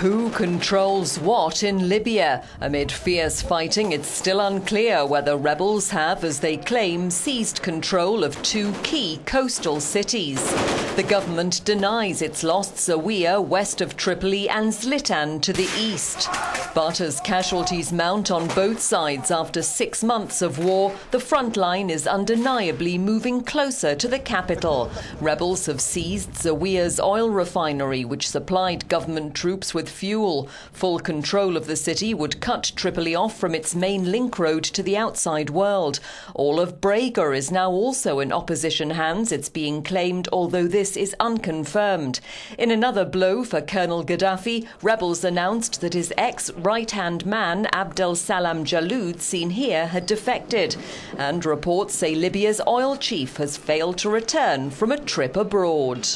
Who controls what in Libya? Amid fierce fighting, it's still unclear whether rebels have, as they claim, seized control of two key coastal cities. The government denies it's lost Zawiyah west of Tripoli and Zlitan to the east. But as casualties mount on both sides after six months of war, the front line is undeniably moving closer to the capital. Rebels have seized Zawiyah's oil refinery, which supplied government troops with fuel. Full control of the city would cut Tripoli off from its main link road to the outside world. All of Brega is now also in opposition hands, it's being claimed, although this is unconfirmed. In another blow for Colonel Gaddafi, rebels announced that his ex right hand man, Abdel Salam Jaloud, seen here, had defected. And reports say Libya's oil chief has failed to return from a trip abroad.